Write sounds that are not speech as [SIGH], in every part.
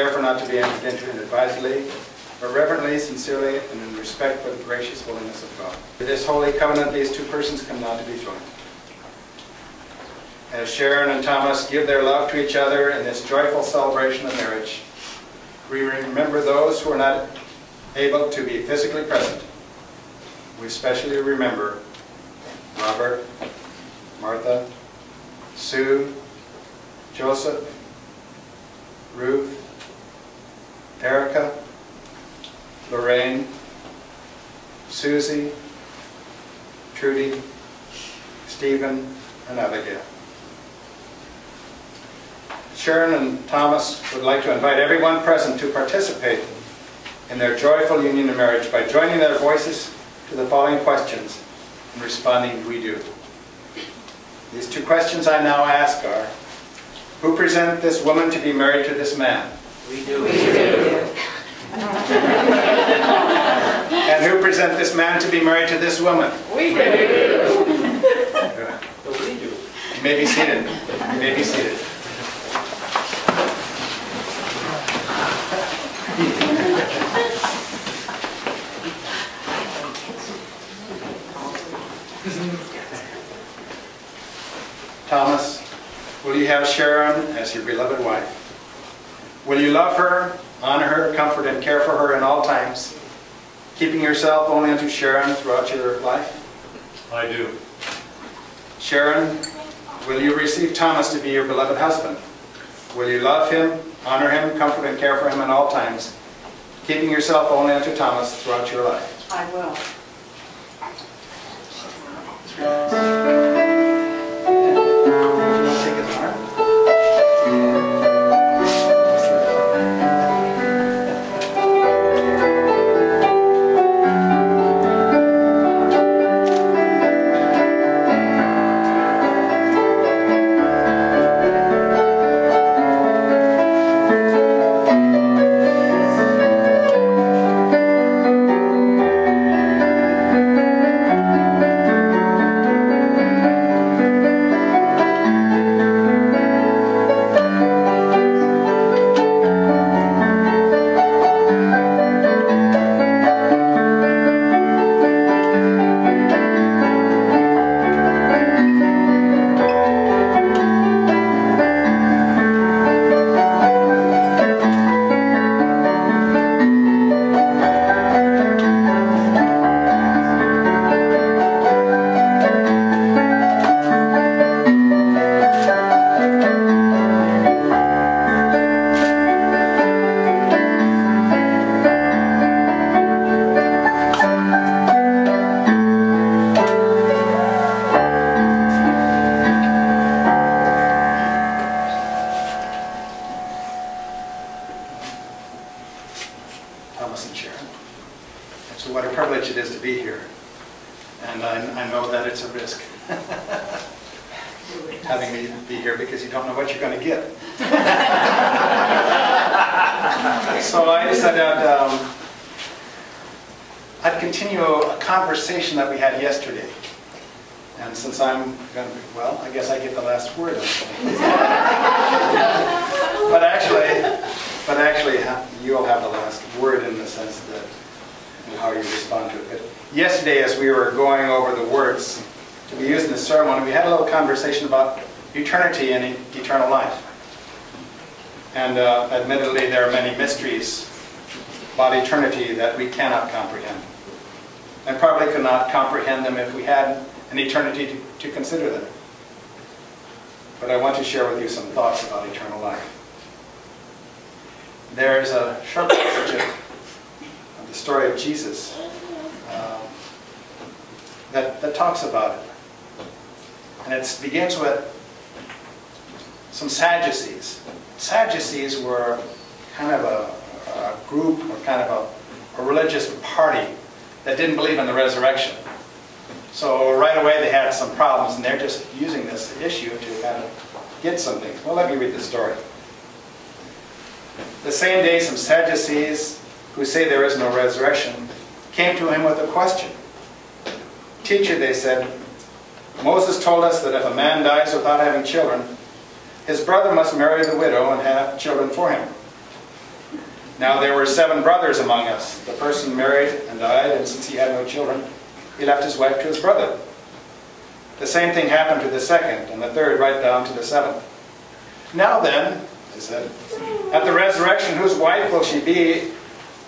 therefore not to be entered into advisedly, but reverently, sincerely, and in respect for the gracious holiness of God. For this holy covenant, these two persons come now to be joined. As Sharon and Thomas give their love to each other in this joyful celebration of marriage, we remember those who are not able to be physically present. We especially remember Robert, Martha, Sue, Joseph, Ruth, Erica, Lorraine, Susie, Trudy, Stephen, and Abigail. Sharon and Thomas would like to invite everyone present to participate in their joyful union of marriage by joining their voices to the following questions and responding, we do. These two questions I now ask are, who present this woman to be married to this man? We do. We do. [LAUGHS] And who present this man to be married to this woman? We do. We do. You may be seated. You may be seated. Thomas, will you have Sharon as your beloved wife? Will you love her, honor her, comfort and care for her in all times, keeping yourself only unto Sharon throughout your life? I do. Sharon, will you receive Thomas to be your beloved husband? Will you love him, honor him, comfort and care for him in all times, keeping yourself only unto Thomas throughout your life? I will. Over the words to be used in the ceremony, we had a little conversation about eternity and eternal life. And uh, admittedly, there are many mysteries about eternity that we cannot comprehend. And probably could not comprehend them if we had an eternity to, to consider them. But I want to share with you some thoughts about eternal life. There is a short passage of, the story of Jesus that, that talks about it. And it begins with some Sadducees. Sadducees were kind of a, a group or kind of a, a religious party that didn't believe in the resurrection. So right away they had some problems, and they're just using this issue to kind of get something. Well, let me read the story. The same day, some Sadducees, who say there is no resurrection, came to him with a question. Teacher, they said, Moses told us that if a man dies without having children, his brother must marry the widow and have children for him. Now there were seven brothers among us. The person married and died, and since he had no children, he left his wife to his brother. The same thing happened to the second, and the third, right down to the seventh. Now then, they said, at the resurrection, whose wife will she be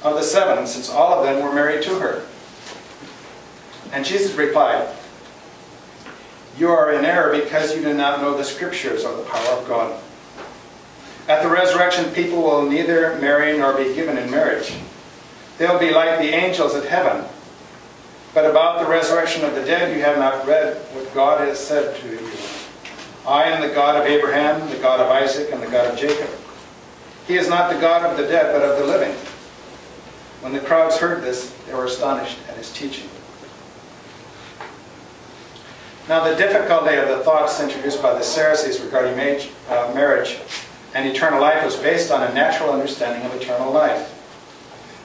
of the seven, since all of them were married to her? And Jesus replied, You are in error because you do not know the scriptures or the power of God. At the resurrection, people will neither marry nor be given in marriage. They'll be like the angels at heaven. But about the resurrection of the dead, you have not read what God has said to you. I am the God of Abraham, the God of Isaac, and the God of Jacob. He is not the God of the dead, but of the living. When the crowds heard this, they were astonished at his teaching. Now, the difficulty of the thoughts introduced by the Pharisees regarding uh, marriage and eternal life was based on a natural understanding of eternal life.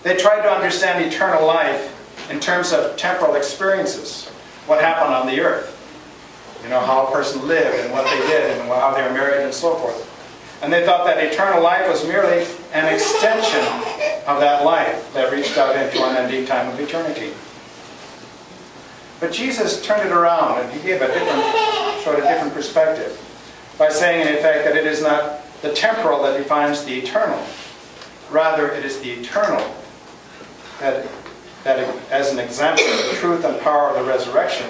They tried to understand eternal life in terms of temporal experiences, what happened on the earth. You know, how a person lived and what they did and how they were married and so forth. And they thought that eternal life was merely an extension of that life that reached out into an unending time of eternity. But Jesus turned it around and he gave a different, showed a different perspective by saying in effect that it is not the temporal that defines the eternal. Rather, it is the eternal that, that as an example of the truth and power of the resurrection,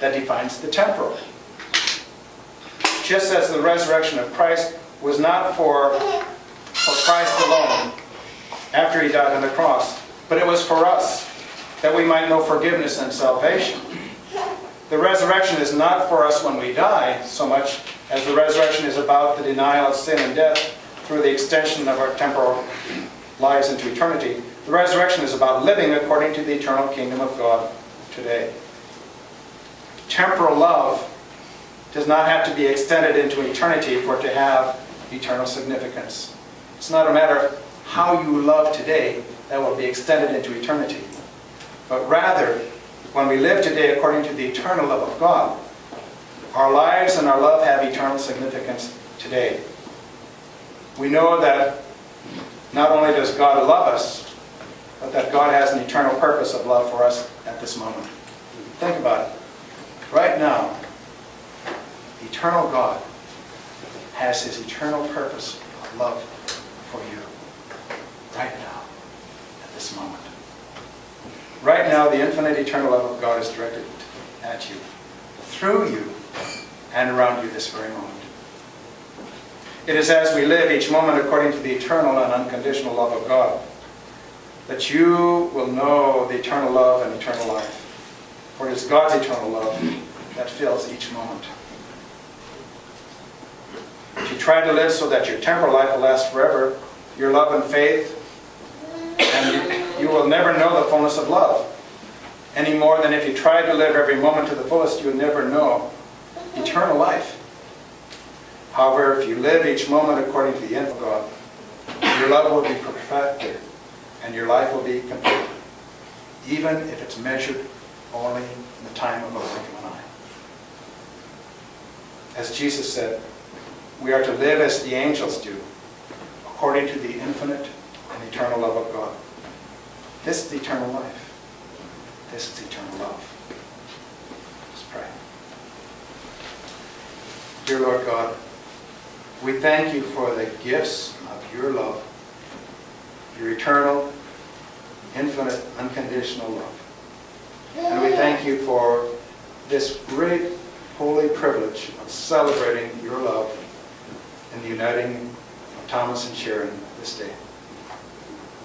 that defines the temporal. Just as the resurrection of Christ was not for, for Christ alone after he died on the cross, but it was for us that we might know forgiveness and salvation. The resurrection is not for us when we die so much as the resurrection is about the denial of sin and death through the extension of our temporal lives into eternity. The resurrection is about living according to the eternal kingdom of God today. Temporal love does not have to be extended into eternity for it to have eternal significance. It's not a matter of how you love today that will be extended into eternity. But rather, when we live today according to the eternal love of God, our lives and our love have eternal significance today. We know that not only does God love us, but that God has an eternal purpose of love for us at this moment. Think about it. Right now, eternal God has his eternal purpose of love for you. Right now, at this moment. Right now, the infinite eternal love of God is directed at you, through you, and around you this very moment. It is as we live each moment according to the eternal and unconditional love of God that you will know the eternal love and eternal life. For it is God's eternal love that fills each moment. If you try to live so that your temporal life will last forever, your love and faith, and you will never know the fullness of love. Any more than if you tried to live every moment to the fullest, you would never know eternal life. However, if you live each moment according to the end of God, your love will be perfected and your life will be complete, even if it's measured only in the time of a blink of an eye. As Jesus said, we are to live as the angels do, according to the infinite eternal love of God. This is eternal life. This is eternal love. Let's pray. Dear Lord God, we thank you for the gifts of your love, your eternal, infinite, unconditional love. And we thank you for this great holy privilege of celebrating your love in the uniting of Thomas and Sharon this day.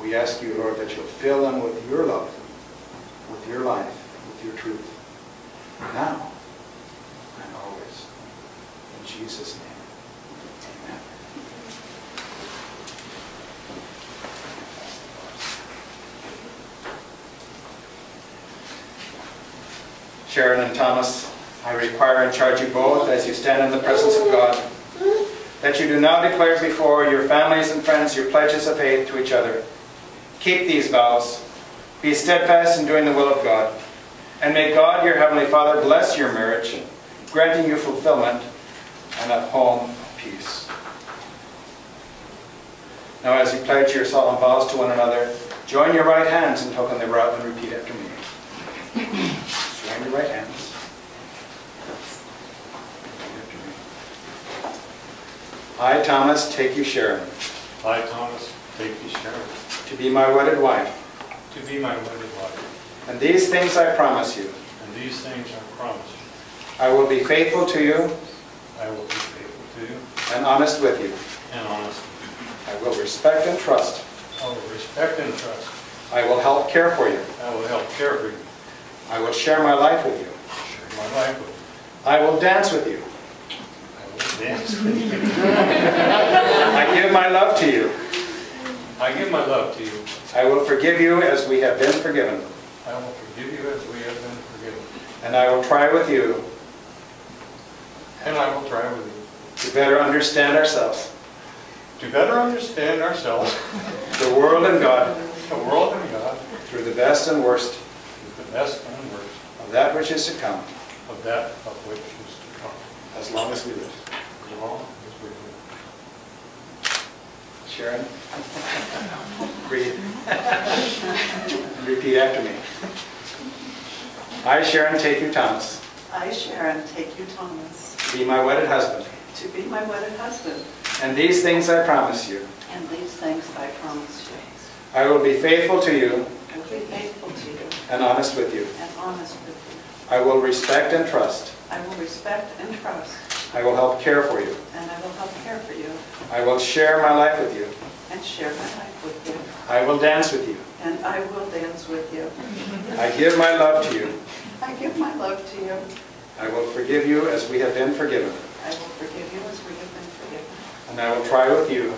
We ask you, Lord, that you'll fill them with your love, with your life, with your truth, now and always. In Jesus' name, amen. Sharon and Thomas, I require and charge you both as you stand in the presence of God that you do now declare before your families and friends your pledges of faith to each other. Keep these vows. Be steadfast in doing the will of God. And may God, your Heavenly Father, bless your marriage, granting you fulfillment and a home of peace. Now, as you pledge your solemn vows to one another, join your right hands in token thereof and repeat after me. Join your right hands. I, Thomas, take you, Sharon, I, Thomas, take you, Sharon, to be my wedded wife, to be my wedded wife, and these things I promise you. and these things I promise you. I will be faithful to you I will be faithful to you and honest with you. and honest. I will respect and trust. I will respect and trust. I will help care for you. I will help care for you, I will share my life with you. share my life with you. I will dance with you. I will dance with you. [LAUGHS] I give my love to you. I give my love to you. I will forgive you as we have been forgiven. I will forgive you as we have been forgiven. And I will try with you And I will try with you to better understand ourselves, to better understand ourselves, [LAUGHS] the world and God, the world and God, through the best and worst Through the best and worst of that which is to come, of that of which is to come, as long as we live. as long as we live. Sharon? Breathe. Repeat after me. I, Sharon, take you, Thomas, I, Sharon, take you, Thomas, to be my wedded husband. to be my wedded husband, And these things I promise you. and these things I promise you. I will be faithful to you I will be faithful to you and honest with you. and honest with you. I will respect and trust. I will respect and trust, I will help care for you. and I will help care for you I will share my life with you. and share my life with you, I will dance with you. and I will dance with you. I give my love to you. I give my love to you. I will forgive you as we have been forgiven. I will forgive you as we have been forgiven, And I will try with you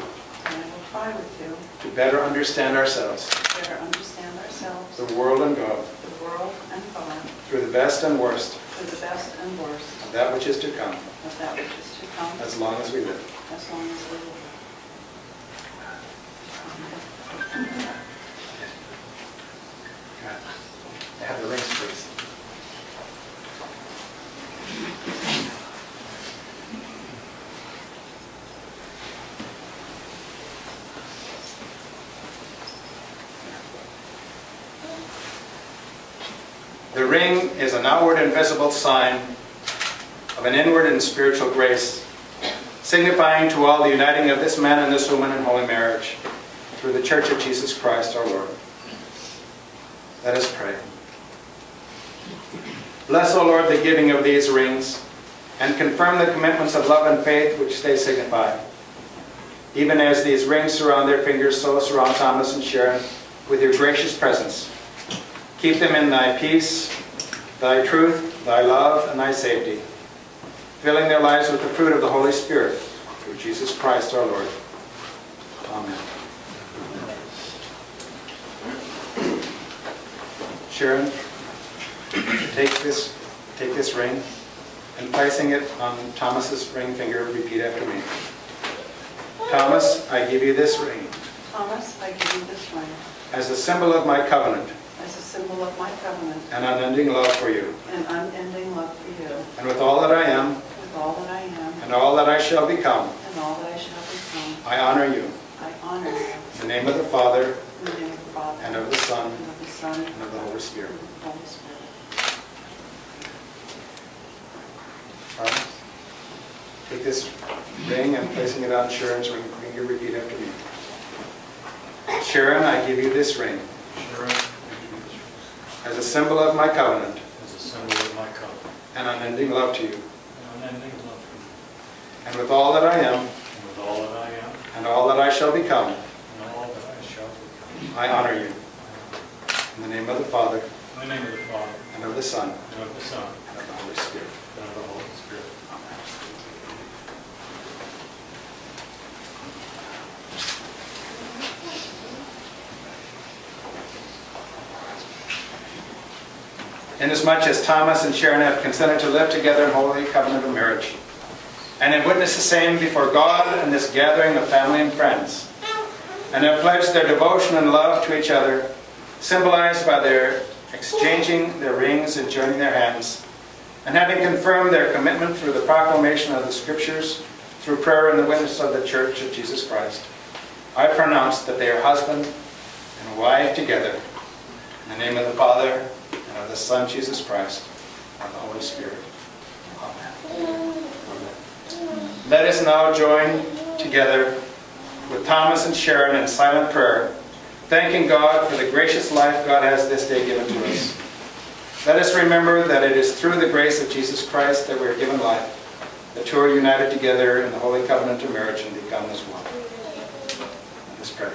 and I will try with you to better understand ourselves, to better understand ourselves, the world and God, the world and God, through the best and worst for the best and worst of that which is to come, of that which is to come, as long as we live. as long as we live. I have the rings, please. The ring is an outward and visible sign of an inward and spiritual grace, signifying to all the uniting of this man and this woman in holy marriage through the Church of Jesus Christ our Lord. Let us pray. Bless, O Lord, the giving of these rings, and confirm the commitments of love and faith which they signify. Even as these rings surround their fingers, so surround Thomas and Sharon with your gracious presence. Keep them in thy peace, thy truth, thy love, and thy safety, filling their lives with the fruit of the Holy Spirit, through Jesus Christ our Lord. Amen. Sharon, take this, take this ring, and placing it on Thomas's ring finger, repeat after me. Thomas, I give you this ring Thomas, I give you this ring as a symbol of my covenant as a symbol of my covenant and unending love for you. and unending love for you, And with all that I am with all that I am and all that I shall become, and all that I shall become. I honor you. I honor you In the name of the Father, in the name of the Father, and of the Son, and of the Son, and of the Holy Spirit. and of the Holy Spirit. Thomas, Take this ring and placing it on Sharon's ring finger, repeat after me. Sharon, I give you this ring Sharon, I give you this ring as a symbol of my covenant as a symbol of my covenant and unending love to you. And unending love you. And with all that I am And with all that I am and all that I shall become, and all that I shall become. I honor you. In the name of the Father, In the name of the Father, and of the Son, and of the Son, and of the Holy Spirit. and of the Holy Spirit. Inasmuch as Thomas and Sharon have consented to live together in holy covenant of marriage, and have witnessed the same before God and this gathering of family and friends, and have pledged their devotion and love to each other, symbolized by their exchanging their rings and joining their hands, and having confirmed their commitment through the proclamation of the Scriptures, through prayer and the witness of the Church of Jesus Christ, I pronounce that they are husband and wife together. In the name of the Father, of the Son, Jesus Christ, and the Holy Spirit. Amen. Let us now join together with Thomas and Sharon in silent prayer, thanking God for the gracious life God has this day given to us. Let us remember that it is through the grace of Jesus Christ that we are given life. The two are united together in the holy covenant of marriage and become as one. Let us pray.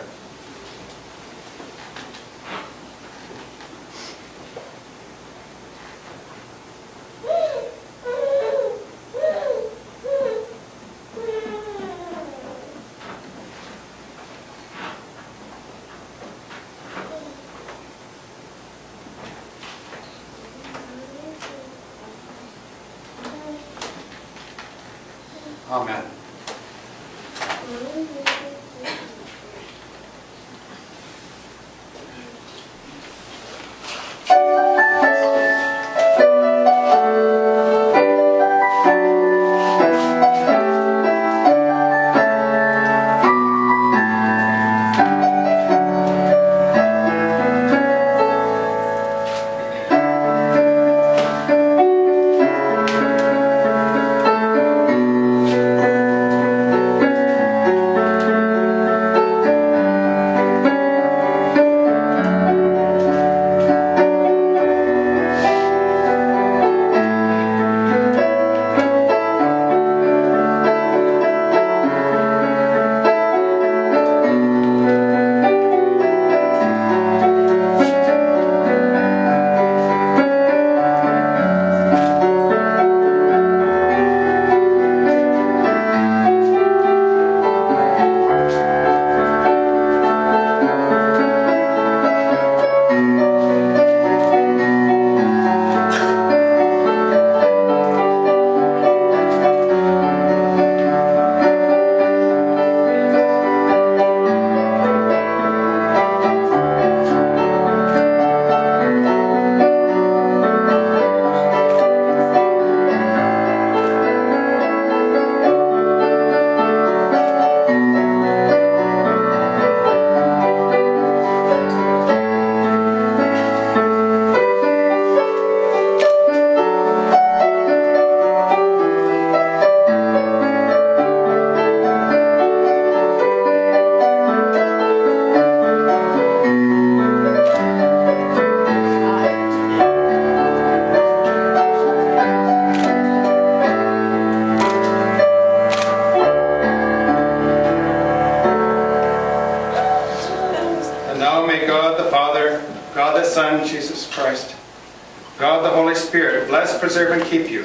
Preserve, and keep you.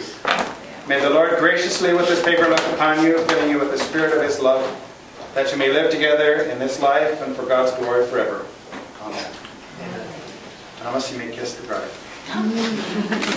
May the Lord graciously with his favor look upon you, filling you with the spirit of his love, that you may live together in this life and for God's glory forever. Amen. Thomas, you may kiss the bride. [LAUGHS]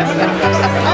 Terima kasih.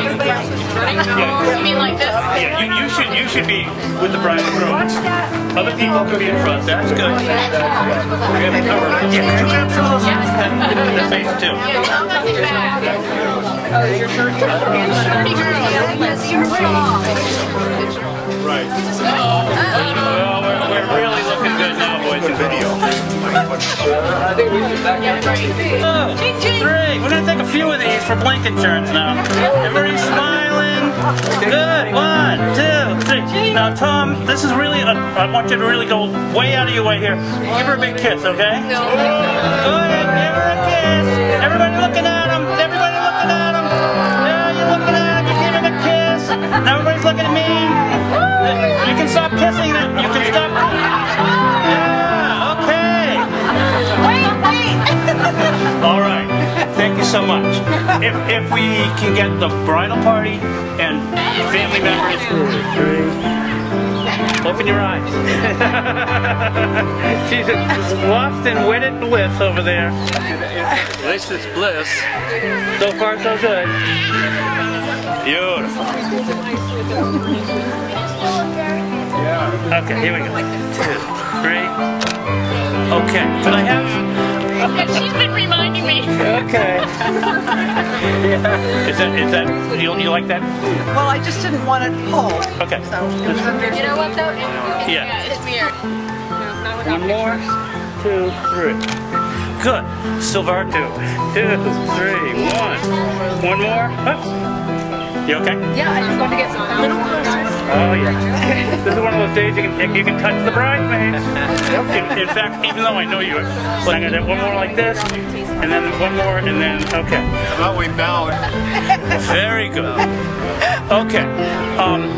Yeah, You mean like this? yeah. You, you should you should be with the bride and groom. Other people can be in front. That's good. Oh, we have it covered. Yeah, could you grab some of those? That space too. I'll have it back. Pretty girl. Right. Well, we're, we're really looking good now, boys. The video. Oh, three. We're gonna take a few of these for blink insurance now. Everybody smiling. Good. One, two, three. Now, Tom, this is really. A, I want you to really go way out of your way here. Give her a big kiss, okay? Go ahead, give her a kiss. Everybody looking at him. Everybody looking at him. Yeah, you're looking at him. You're giving a kiss. Now everybody's looking at me. You can stop kissing. You can stop. All right. Thank you so much. If, if we can get the bridal party and family members. Open your eyes. [LAUGHS] She's lost in wedded bliss over there. At least it's bliss. So far, so good. Beautiful. Okay, here we go. Two, three. Okay, can I have? She's been reminding me. Okay. Is that is that you, you like that? Well, I just didn't want it pulled. Okay. So you know what though? Yeah. it's weird. One more, two, three. Good. Silver two, two, three, one. One more. Up. You okay? Yeah, I just want to get some little closer. Oh yeah. [LAUGHS] This is one of those days you can you can touch the bridesmaids. In, in fact, even though I know you, are. so I'm gonna do one more like this, and then one more, and then okay. How about we bowed? [LAUGHS] Very good. Okay. Um,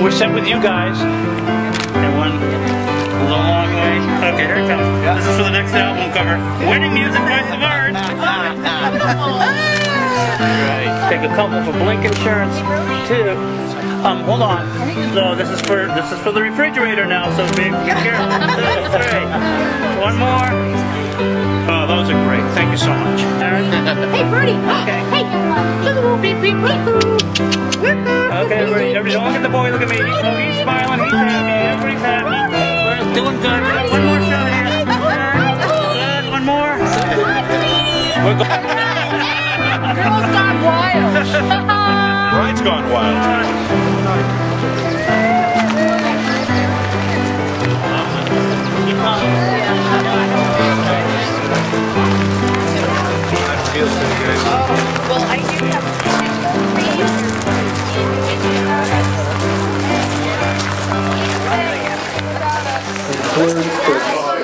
we're set with you guys. And one long way. Okay, here it comes. This is for the next album cover. Wedding music by Silvard. [LAUGHS] Right. Take a couple for Blink Insurance too. Um, hold on. So this is for this is for the refrigerator now. So be be careful. [LAUGHS] Two, three. One more. Oh, those are great. Thank you so much. Aaron? Hey, Birdie. Hey, look at beep beep beep. Okay, everybody, everybody, don't look at the boy, look at me. He's, oh, he's smiling, he's happy, everybody's happy. We're doing good. One more shot here. Good, one more. We're go- Girls gone wild. [LAUGHS] Bride's gone wild.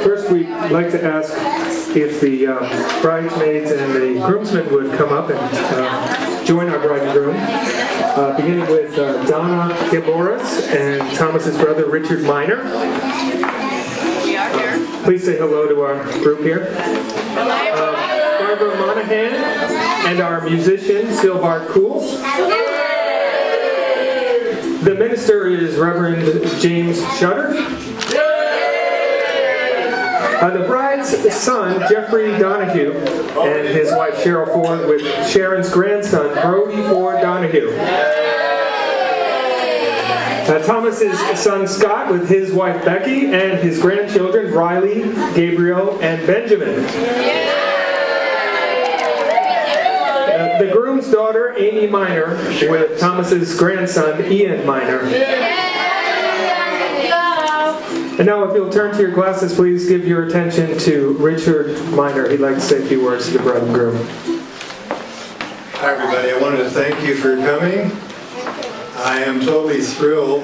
First, we'd like to ask if the uh, bridesmaids and the groomsmen would come up and uh, join our bride and groom, uh, beginning with uh, Donna Gaboris and Thomas's brother Richard Miner. Here. Please say hello to our group here. Uh, Barbara Monahan and our musician Silvar Cool. The minister is Reverend James Shutter. Uh, the bride's son, Jeffrey Donahue, and his wife Cheryl Ford with Sharon's grandson, Brody Ford Donahue. Uh, Thomas's son Scott with his wife Becky and his grandchildren Riley, Gabriel, and Benjamin. Uh, the groom's daughter Amy Miner with Thomas's grandson Ian Miner. And now, if you'll turn to your glasses, please give your attention to Richard Miner. He'd like to say a few words to the bride and groom. Hi, everybody. I wanted to thank you for coming. I am totally thrilled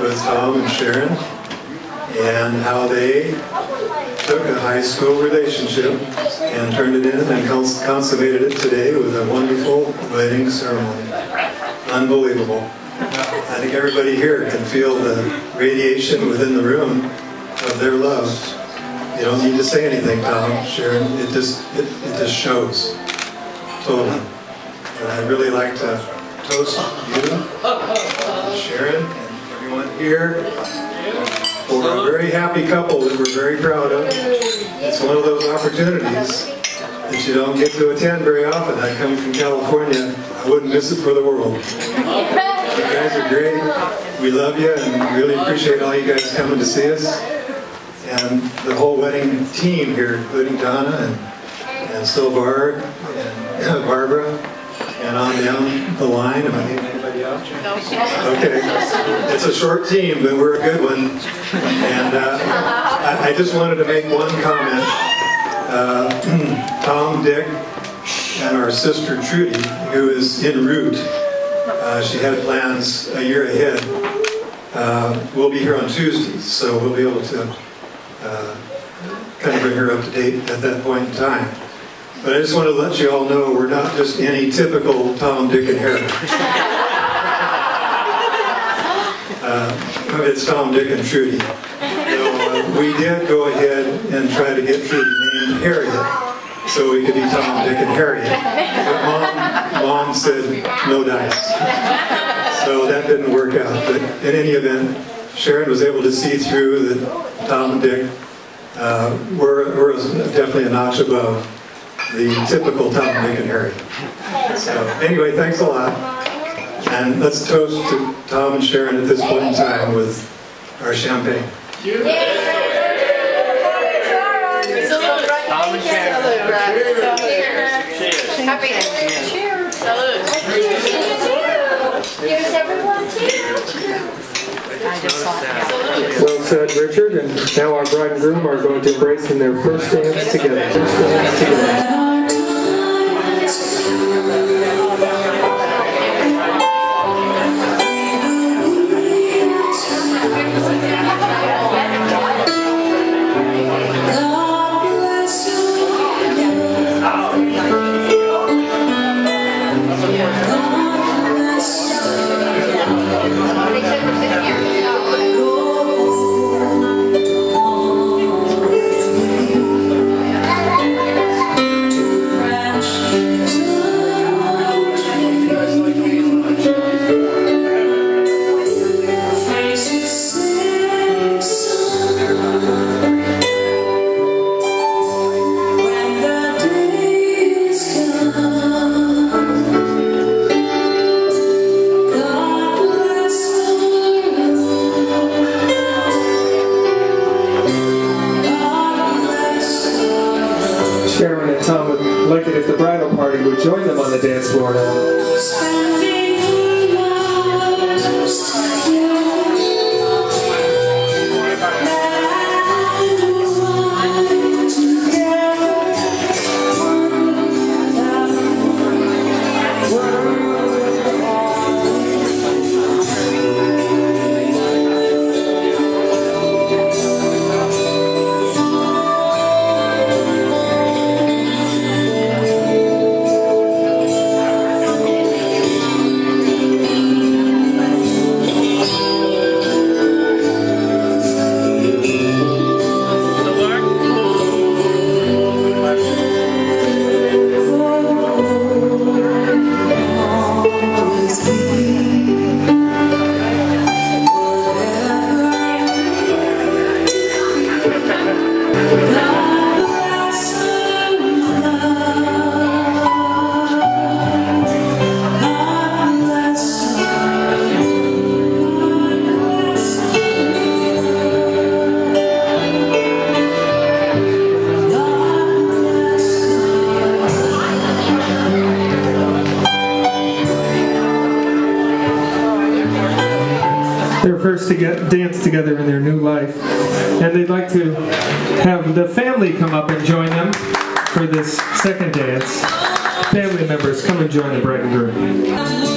with Tom and Sharon and how they took a high school relationship and turned it in and consummated it today with a wonderful wedding ceremony. Unbelievable. I think everybody here can feel the radiation within the room of their love. You don't need to say anything, Tom, Sharon. It just it, it just shows. Totally. And I'd really like to toast you, Sharon, and everyone here for a very happy couple that we're very proud of. It's one of those opportunities that you don't get to attend very often. I come from California. I wouldn't miss it for the world. [LAUGHS] You guys are great. We love you and really appreciate all you guys coming to see us. And the whole wedding team here, including Donna and, and Silvard and Barbara, and on down the line. Am I leaving anybody out? Okay. It's a short team, but we're a good one. And uh, I, I just wanted to make one comment. Uh, [CLEARS THROAT] Tom, Dick, and our sister Trudy, who is en route, uh, she had plans a year ahead. Uh, we'll be here on Tuesdays, so we'll be able to uh, kind of bring her up to date at that point in time. But I just want to let you all know we're not just any typical Tom, Dick, and Harry. Uh, it's Tom, Dick, and Trudy. So, uh, we did go ahead and try to get Trudy named Harriet so we could be Tom, Dick, and Harriet. But [LAUGHS] mom, mom said no dice. So that didn't work out. But in any event, Sharon was able to see through that Tom and Dick uh, were, were definitely a notch above the typical Tom, Dick, and Harry. So anyway, thanks a lot. And let's toast to Tom and Sharon at this point in time with our champagne. Tom and Sharon. Happy Cheers. Cheers. Salute. Here's everyone Cheers. Well said, Richard. And now our bride and groom are going to embrace in their first dance together. First dance together. To get dance together in their new life. And they'd like to have the family come up and join them for this second dance. Family members, come and join the bride and groom.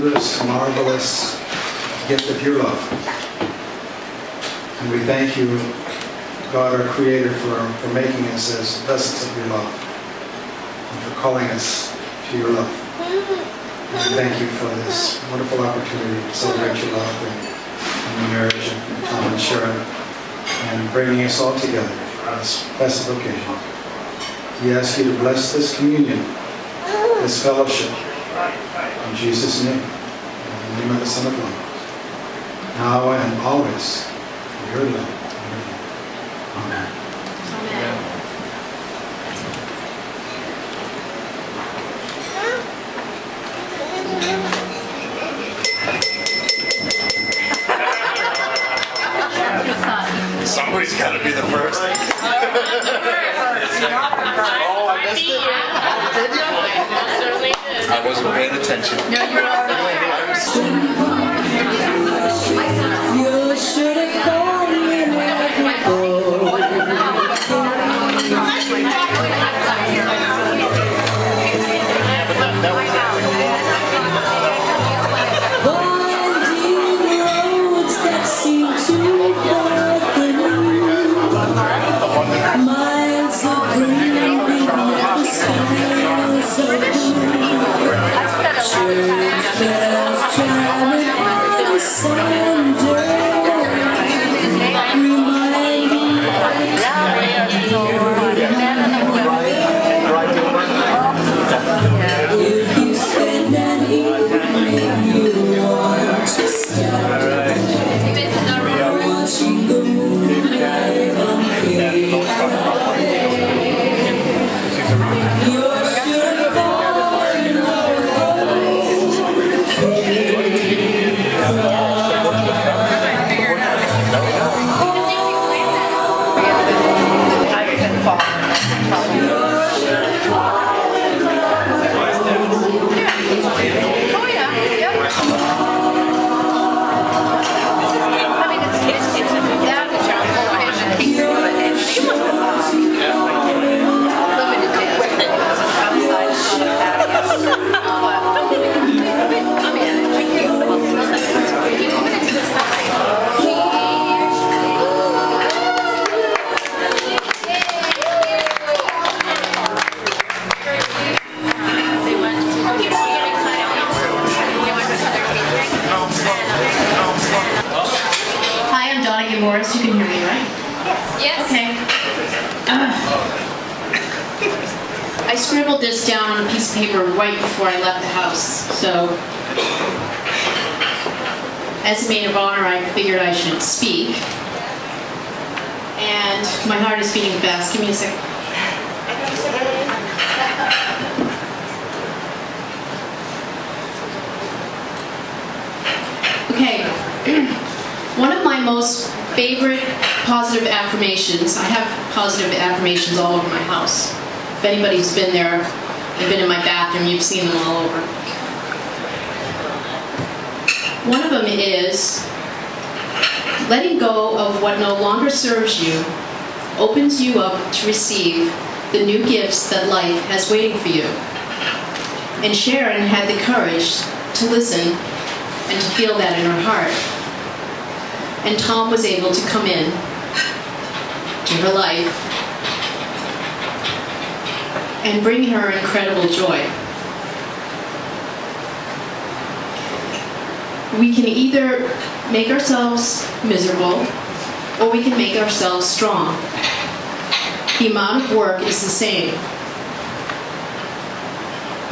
Wondrous, marvelous gift of your love. And we thank you, God, our Creator, for, for making us as vessels of your love and for calling us to your love. And we thank you for this wonderful opportunity to celebrate your love and, and marriage of Tom and Sharon and bringing us all together on this blessed occasion. We ask you to bless this communion, this fellowship, Jesus' name, in the name of the Son of God, now and always, in your love. Is beating fast. Give me a second. Okay. [CLEARS THROAT] One of my most favorite positive affirmations, I have positive affirmations all over my house. If anybody's been there, they've been in my bathroom, you've seen them all over. One of them is letting go of what no longer serves you opens you up to receive the new gifts that life has waiting for you. And Sharon had the courage to listen and to feel that in her heart. And Tom was able to come in to her life and bring her incredible joy. We can either make ourselves miserable or we can make ourselves strong. The amount of work is the same.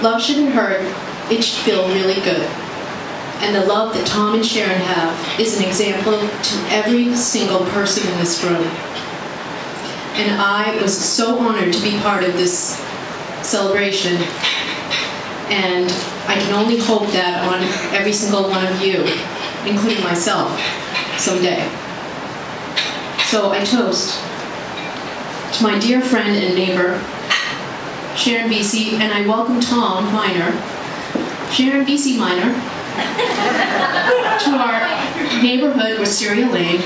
Love shouldn't hurt, it should feel really good. And the love that Tom and Sharon have is an example to every single person in this room. And I was so honored to be part of this celebration. And I can only hope that on every single one of you, including myself, someday. So I toast to my dear friend and neighbor, Sharon Vesey, and I welcome Tom Miner, Sharon Vesey Miner, to our neighborhood Wisteria Lane,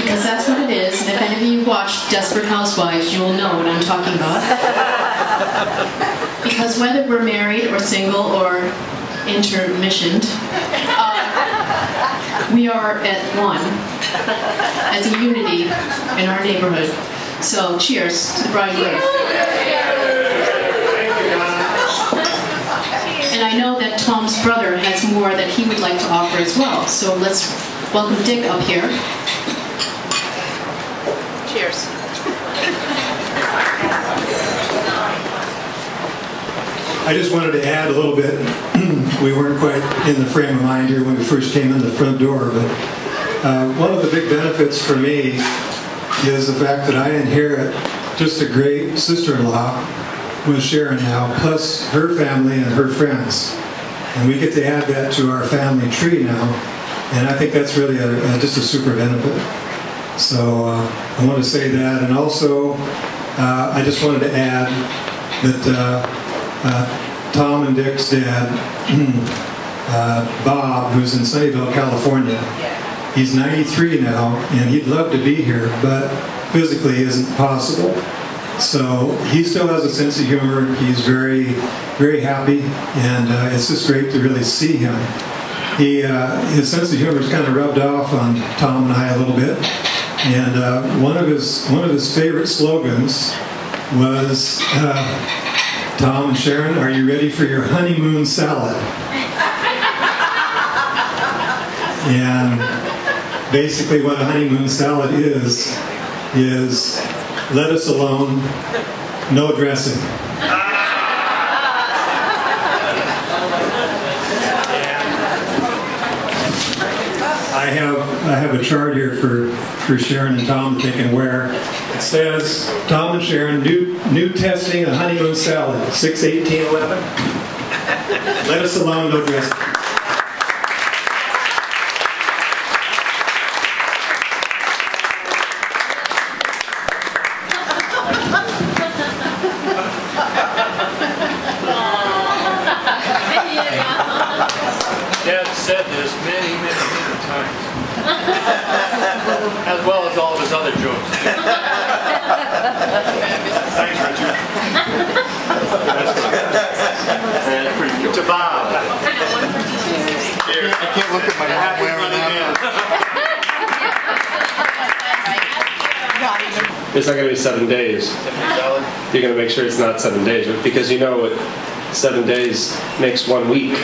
because that's what it is. And if any of you watch Desperate Housewives, you will know what I'm talking about. because whether we're married or single or intermissioned, uh, we are at one as a unity in our neighborhood. So cheers to the bride and groom. And I know that Tom's brother has more that he would like to offer as well. So let's welcome Dick up here. Cheers. I just wanted to add a little bit. We weren't quite in the frame of mind here when we first came in the front door, but uh, one of the big benefits for me is the fact that I inherit just a great sister-in-law with Sharon now, plus her family and her friends. And we get to add that to our family tree now, and I think that's really a, a, just a super benefit. So uh, I want to say that, and also uh, I just wanted to add that uh, uh, Tom and Dick's dad, [CLEARS THROAT] uh, Bob, who's in Sunnyvale, California, he's 93 now, and he'd love to be here, but physically isn't possible. So he still has a sense of humor. He's very, very happy, and uh, it's just great to really see him. He, uh, his sense of humor is kind of rubbed off on Tom and I a little bit. And uh, one of his one of his favorite slogans was, uh, "Tom and Sharon, are you ready for your honeymoon salad?" and basically, what a honeymoon salad is is lettuce alone, no dressing. I have I have a chart here for, for Sharon and Tom that they can wear. It says Tom and Sharon new new testing a honeymoon salad six eighteen eleven. Let us alone, no dressing. Dad said this many, many, many times. As well as all of his other jokes. Thanks, Richard. That's pretty cool. To Bob. I can't look at my hat wearing that. It's not going to be seven days. You're going to make sure it's not seven days because you know what seven days makes one week.